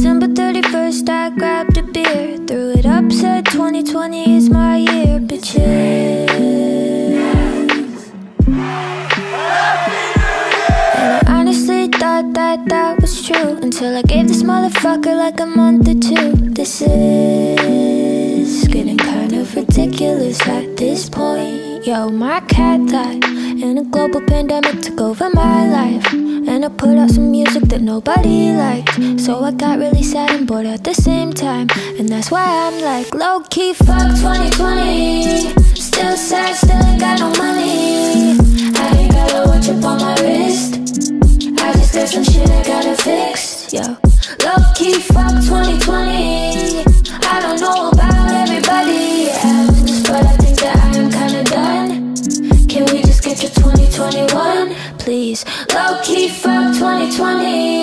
December 31st, I grabbed a beer, threw it up, said 2020 is my year, bitches. And I honestly thought that that was true until I gave this motherfucker like a month or two. This is getting kind of ridiculous at this point. Yo, my cat died, and a global pandemic took over my life. And I put out some music that nobody liked. So I got really sad and bored at the same time. And that's why I'm like, low key, fuck 2020. Still sad, still ain't got no money. I ain't got a watch up on my wrist. I just got some shit I gotta fix. Yo, low key, fuck 2020. I don't know about everybody else, but I think that I am kinda done. Can we just get to 2021, please? Low key, fuck 2020.